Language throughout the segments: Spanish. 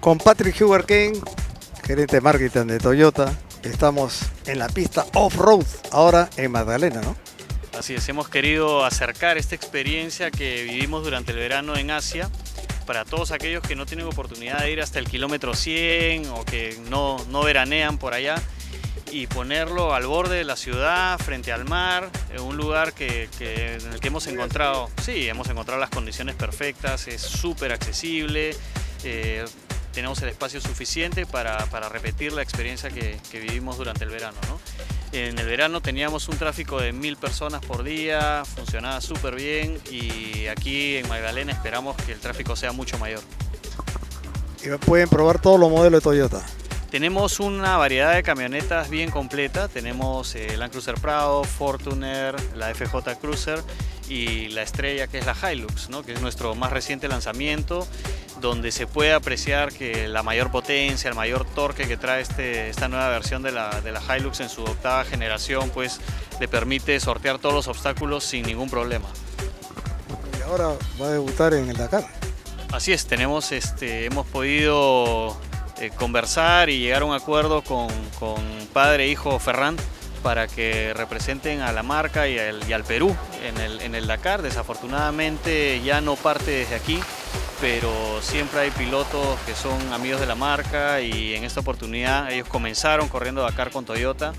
con Patrick Huber King, gerente de marketing de Toyota. Estamos en la pista off-road, ahora en Magdalena, ¿no? Así es, hemos querido acercar esta experiencia que vivimos durante el verano en Asia para todos aquellos que no tienen oportunidad de ir hasta el kilómetro 100 o que no, no veranean por allá y ponerlo al borde de la ciudad, frente al mar, en un lugar que, que- en el que hemos encontrado, sí, hemos encontrado las condiciones perfectas, es súper accesible, eh, tenemos el espacio suficiente para, para repetir la experiencia que, que vivimos durante el verano. ¿no? En el verano teníamos un tráfico de mil personas por día, funcionaba súper bien y aquí en Magdalena esperamos que el tráfico sea mucho mayor. Y pueden probar todos los modelos de Toyota. Tenemos una variedad de camionetas bien completa. Tenemos eh, Land Cruiser Prado, Fortuner, la FJ Cruiser y la estrella que es la Hilux, ¿no? que es nuestro más reciente lanzamiento, donde se puede apreciar que la mayor potencia, el mayor torque que trae este, esta nueva versión de la, de la Hilux en su octava generación, pues le permite sortear todos los obstáculos sin ningún problema. Y ahora va a debutar en el Dakar. Así es, tenemos, este, hemos podido eh, conversar y llegar a un acuerdo con, con padre e hijo Ferran para que representen a la marca y al, y al Perú en el, en el Dakar. Desafortunadamente ya no parte desde aquí, pero siempre hay pilotos que son amigos de la marca y en esta oportunidad ellos comenzaron corriendo Dakar con Toyota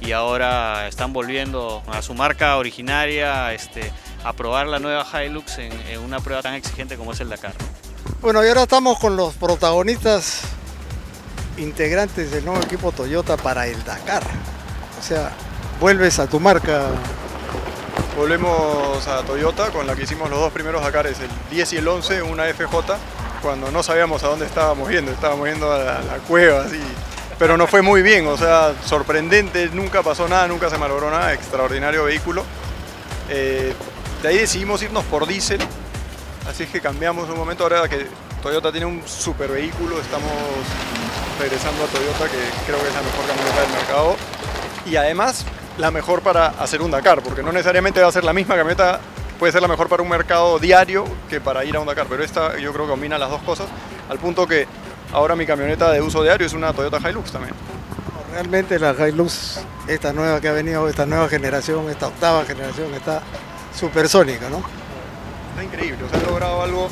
y ahora están volviendo a su marca originaria este, a probar la nueva Hilux en, en una prueba tan exigente como es el Dakar. ¿no? Bueno, y ahora estamos con los protagonistas integrantes del nuevo equipo Toyota para el Dakar. O sea, vuelves a tu marca. Volvemos a Toyota con la que hicimos los dos primeros Dakares, el 10 y el 11, una FJ, cuando no sabíamos a dónde estábamos yendo, estábamos yendo a la, cueva, así. Pero nos fue muy bien, o sea, sorprendente, nunca pasó nada, nunca se malogró nada, extraordinario vehículo. Eh, de ahí decidimos irnos por diésel, así es que cambiamos un momento ahora que Toyota tiene un super vehículo, estamos regresando a Toyota, que creo que es la mejor camioneta del mercado. Y además, la mejor para hacer un Dakar, porque no necesariamente va a ser la misma camioneta, puede ser la mejor para un mercado diario que para ir a un Dakar, pero esta yo creo que combina las dos cosas, al punto que ahora mi camioneta de uso diario es una Toyota Hilux también. Realmente la Hilux, esta nueva que ha venido, esta nueva generación, esta octava generación, está supersónica, ¿no? Está increíble, o sea, han logrado algo,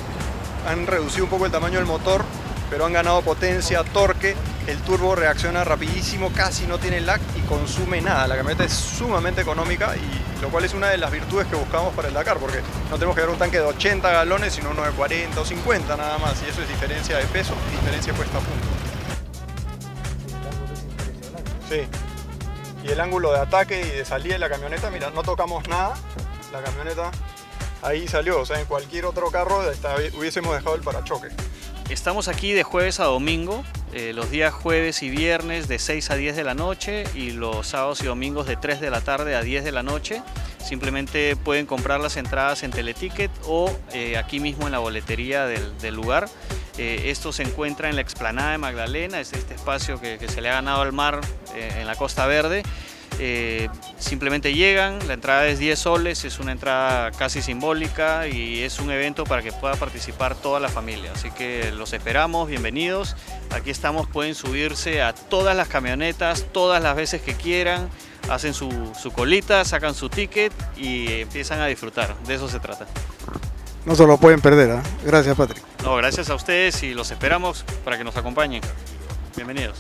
han reducido un poco el tamaño del motor, pero han ganado potencia, torque, el turbo reacciona rapidísimo, casi no tiene lag y consume nada. La camioneta es sumamente económica y lo cual es una de las virtudes que buscamos para el Dakar, porque no tenemos que ver un tanque de 80 galones, sino uno de 40 o 50 nada más, y eso es diferencia de peso, diferencia puesta a punto. Sí. Y el ángulo de ataque y de salida de la camioneta, mira, no tocamos nada, la camioneta ahí salió, o sea, en cualquier otro carro hubiésemos dejado el parachoque. Estamos aquí de jueves a domingo, eh, los días jueves y viernes de 6 a 10 de la noche y los sábados y domingos de 3 de la tarde a 10 de la noche. Simplemente pueden comprar las entradas en Teleticket o eh, aquí mismo en la boletería del, lugar. Eh, esto se encuentra en la explanada de Magdalena, es este espacio que, se le ha ganado al mar en la Costa Verde. Eh, simplemente llegan, la entrada es 10 soles, es una entrada casi simbólica y es un evento para que pueda participar toda la familia. Así que los esperamos, bienvenidos. Aquí estamos, pueden subirse a todas las camionetas, todas las veces que quieran, hacen su, su colita, sacan su ticket y empiezan a disfrutar. De eso se trata. No se lo pueden perder, ¿ah? Gracias, Patrick. No, gracias a ustedes y los esperamos para que nos acompañen. Bienvenidos.